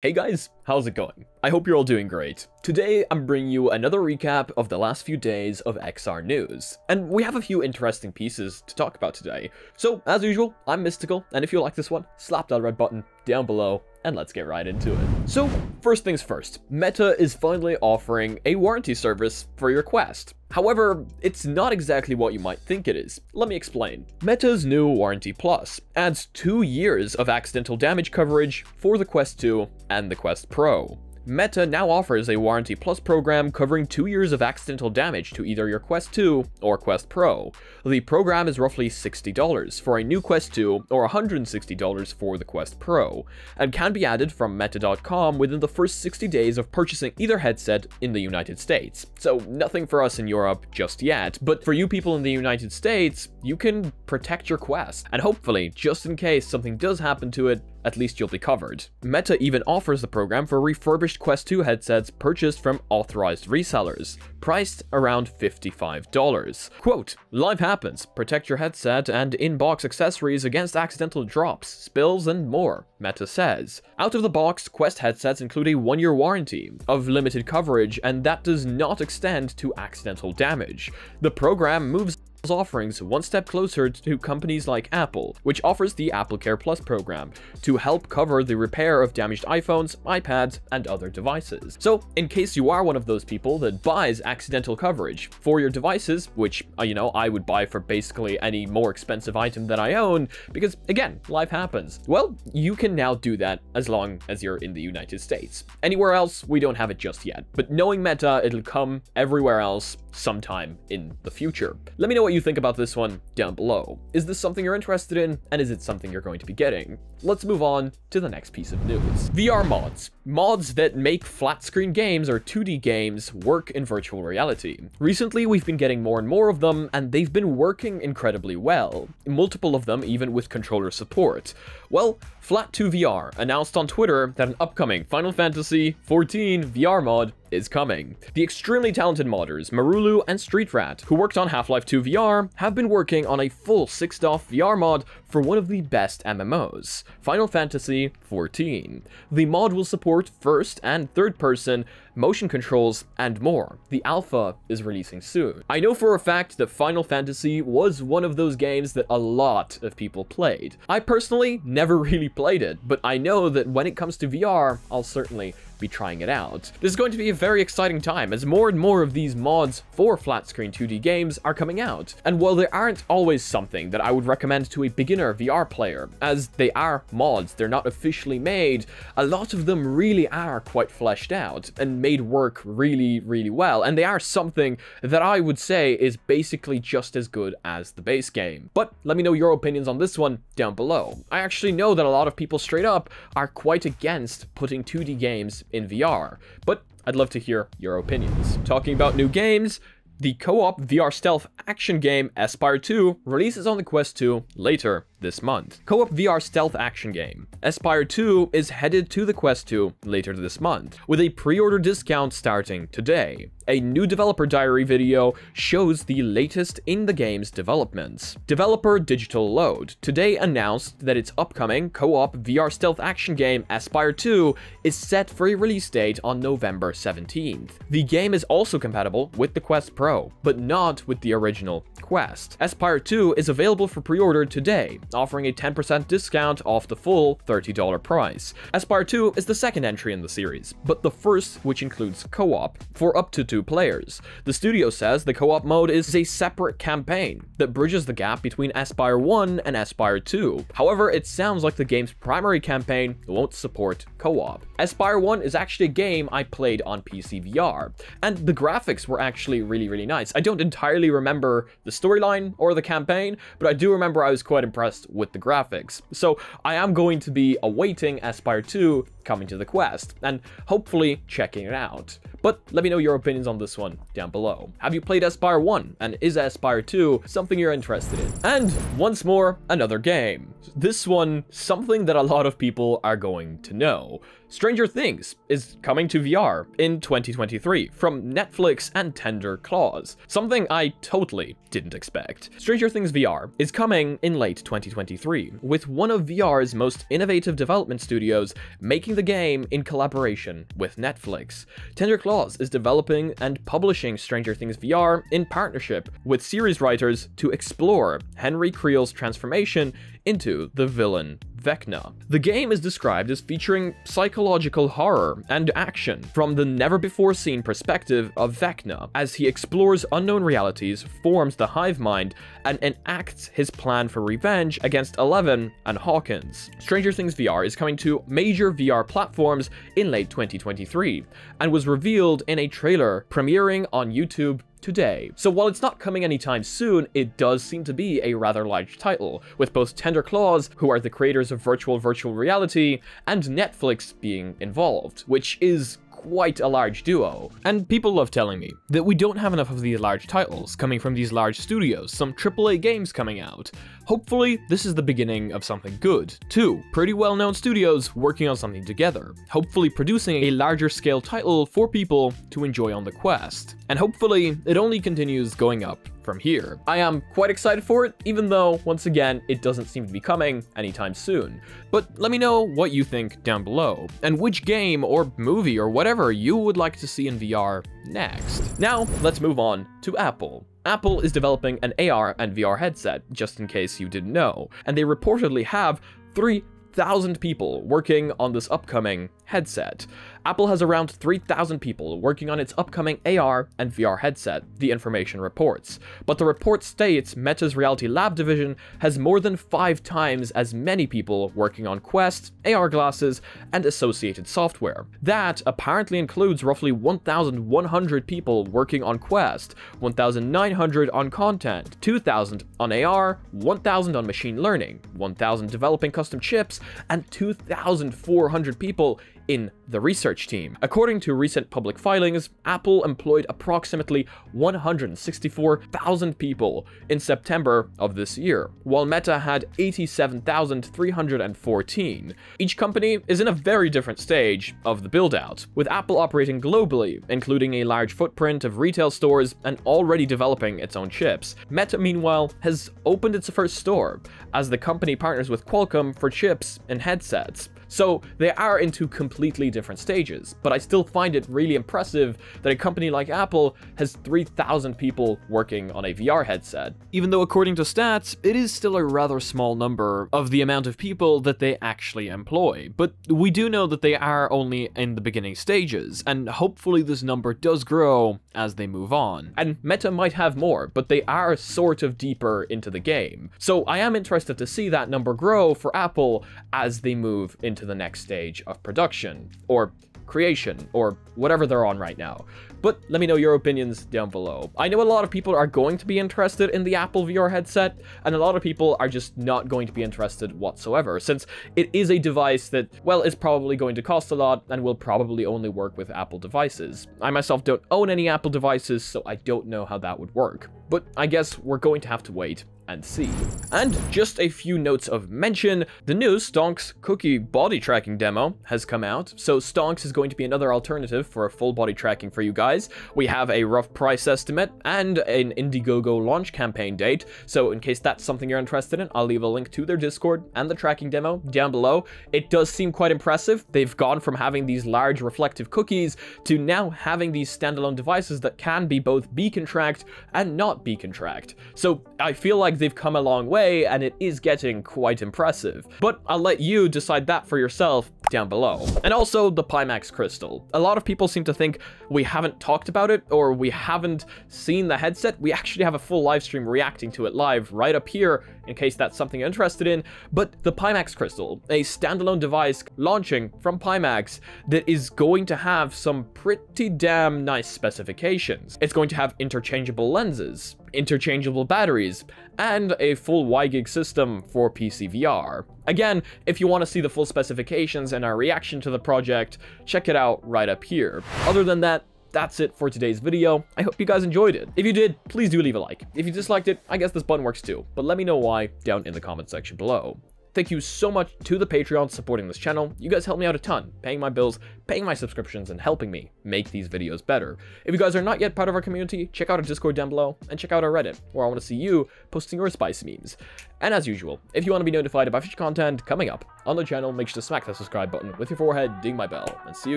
Hey guys, how's it going? I hope you're all doing great. Today, I'm bringing you another recap of the last few days of XR news, and we have a few interesting pieces to talk about today. So, as usual, I'm Mysticle, and if you like this one, slap that red button down below, and let's get right into it. So, first things first, Meta is finally offering a warranty service for your Quest. However, it's not exactly what you might think it is. Let me explain. Meta's new Warranty Plus adds two years of accidental damage coverage for the Quest 2 and the Quest Pro. Meta now offers a Warranty Plus program covering two years of accidental damage to either your Quest 2 or Quest Pro. The program is roughly $60 for a new Quest 2 or $160 for the Quest Pro, and can be added from Meta.com within the first 60 days of purchasing either headset in the United States. So nothing for us in Europe just yet, but for you people in the United States, you can protect your Quest, and hopefully, just in case something does happen to it, at least you'll be covered. Meta even offers the program for refurbished Quest 2 headsets purchased from authorized resellers, priced around $55. Quote, Life happens, protect your headset and in-box accessories against accidental drops, spills, and more, Meta says. Out of the box, Quest headsets include a one-year warranty of limited coverage, and that does not extend to accidental damage. The program moves offerings one step closer to companies like Apple, which offers the AppleCare Plus program to help cover the repair of damaged iPhones, iPads, and other devices. So, in case you are one of those people that buys accidental coverage for your devices, which, uh, you know, I would buy for basically any more expensive item that I own, because again, life happens. Well, you can now do that as long as you're in the United States. Anywhere else, we don't have it just yet, but knowing Meta, it'll come everywhere else sometime in the future. Let me know what you think about this one down below. Is this something you're interested in, and is it something you're going to be getting? Let's move on to the next piece of news. VR mods. Mods that make flat screen games or 2D games work in virtual reality. Recently, we've been getting more and more of them, and they've been working incredibly well. Multiple of them even with controller support. Well, Flat2VR announced on Twitter that an upcoming Final Fantasy XIV VR mod is coming. The extremely talented modders Marulu and Street Rat, who worked on Half-Life 2 VR, have been working on a full 6DoF VR mod for one of the best MMOs, Final Fantasy XIV. The mod will support first and third person motion controls, and more. The alpha is releasing soon. I know for a fact that Final Fantasy was one of those games that a lot of people played. I personally never really played it, but I know that when it comes to VR, I'll certainly be trying it out. This is going to be a very exciting time as more and more of these mods for flat screen 2D games are coming out. And while they aren't always something that I would recommend to a beginner VR player, as they are mods, they're not officially made, a lot of them really are quite fleshed out and made work really, really well. And they are something that I would say is basically just as good as the base game. But let me know your opinions on this one down below. I actually know that a lot of people straight up are quite against putting 2D games in VR, but I'd love to hear your opinions. Talking about new games, the co-op VR stealth action game Espire 2 releases on the Quest 2 later this month. Co-op VR stealth action game. Espire 2 is headed to the Quest 2 later this month, with a pre-order discount starting today. A new developer diary video shows the latest in the game's developments. Developer Digital Lode today announced that its upcoming co-op VR stealth action game Espire 2 is set for a release date on November 17th. The game is also compatible with the Quest Pro, but not with the original Quest. Espire 2 is available for pre-order today, offering a 10% discount off the full $30 price. Espire 2 is the second entry in the series, but the first which includes co-op for up to two players. The studio says the co-op mode is a separate campaign that bridges the gap between Espire 1 and Espire 2. However, it sounds like the game's primary campaign won't support co-op. Espire 1 is actually a game I played on PC VR, and the graphics were actually really, really nice. I don't entirely remember the storyline or the campaign, but I do remember I was quite impressed with the graphics. So I am going to be awaiting Espire 2 coming to the Quest, and hopefully checking it out. But let me know your opinions on this one down below. Have you played Espire 1, and is Espire 2 something you're interested in? And once more, another game. This one, something that a lot of people are going to know. Stranger Things is coming to VR in 2023 from Netflix and Tender Claws, something I totally didn't expect. Stranger Things VR is coming in late 2023, with one of VR's most innovative development studios making the game in collaboration with Netflix. Tender Claws is developing and publishing Stranger Things VR in partnership with series writers to explore Henry Creel's transformation into the villain Vecna. The game is described as featuring psychological horror and action from the never-before-seen perspective of Vecna, as he explores unknown realities, forms the hive mind, and enacts his plan for revenge against Eleven and Hawkins. Stranger Things VR is coming to major VR platforms in late 2023, and was revealed in a trailer premiering on YouTube today. So while it's not coming anytime soon, it does seem to be a rather large title, with both Tender Claws, who are the creators of Virtual Virtual Reality, and Netflix being involved, which is quite a large duo. And people love telling me that we don't have enough of these large titles coming from these large studios, some AAA games coming out. Hopefully, this is the beginning of something good. Two pretty well-known studios working on something together, hopefully producing a larger scale title for people to enjoy on the Quest. And hopefully, it only continues going up from here. I am quite excited for it, even though, once again, it doesn't seem to be coming anytime soon. But let me know what you think down below, and which game or movie or whatever you would like to see in VR next. Now, let's move on to Apple. Apple is developing an AR and VR headset, just in case you didn't know, and they reportedly have 3,000 people working on this upcoming headset. Apple has around 3,000 people working on its upcoming AR and VR headset, the information reports. But the report states Meta's Reality Lab division has more than five times as many people working on Quest, AR glasses, and associated software. That apparently includes roughly 1,100 people working on Quest, 1,900 on content, 2,000 on AR, 1,000 on machine learning, 1,000 developing custom chips, and 2,400 people in the research team. According to recent public filings, Apple employed approximately 164,000 people in September of this year, while Meta had 87,314. Each company is in a very different stage of the build-out, with Apple operating globally, including a large footprint of retail stores and already developing its own chips. Meta, meanwhile, has opened its first store, as the company partners with Qualcomm for chips and headsets. So they are into completely different stages, but I still find it really impressive that a company like Apple has 3,000 people working on a VR headset. Even though according to stats, it is still a rather small number of the amount of people that they actually employ, but we do know that they are only in the beginning stages, and hopefully this number does grow as they move on. And Meta might have more, but they are sort of deeper into the game. So I am interested to see that number grow for Apple as they move into to the next stage of production, or creation, or whatever they're on right now. But let me know your opinions down below. I know a lot of people are going to be interested in the Apple VR headset, and a lot of people are just not going to be interested whatsoever, since it is a device that, well, is probably going to cost a lot and will probably only work with Apple devices. I myself don't own any Apple devices, so I don't know how that would work. But I guess we're going to have to wait and see. And just a few notes of mention, the new StonX cookie body tracking demo has come out, so StonX is going to be another alternative for a full body tracking for you guys. We have a rough price estimate and an Indiegogo launch campaign date, so in case that's something you're interested in, I'll leave a link to their Discord and the tracking demo down below. It does seem quite impressive. They've gone from having these large reflective cookies to now having these standalone devices that can be both beacon tracked and not beacon tracked. So I feel like they've come a long way and it is getting quite impressive. But I'll let you decide that for yourself down below. And also the Pimax crystal. A lot of people seem to think we haven't talked about it or we haven't seen the headset. We actually have a full live stream reacting to it live right up here in case that's something you're interested in. But the Pimax crystal, a standalone device launching from Pimax that is going to have some pretty damn nice specifications. It's going to have interchangeable lenses, interchangeable batteries, and a full WiGig system for PC VR. Again, if you want to see the full specifications and our reaction to the project, check it out right up here. Other than that, that's it for today's video. I hope you guys enjoyed it. If you did, please do leave a like. If you disliked it, I guess this button works too, but let me know why down in the comment section below. Thank you so much to the Patreon supporting this channel. You guys help me out a ton, paying my bills, paying my subscriptions, and helping me make these videos better. If you guys are not yet part of our community, check out our Discord down below, and check out our Reddit, where I want to see you posting your spice memes. And as usual, if you want to be notified about future content coming up on the channel, make sure to smack that subscribe button with your forehead, ding my bell, and see you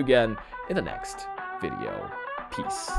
again in the next video. Peace.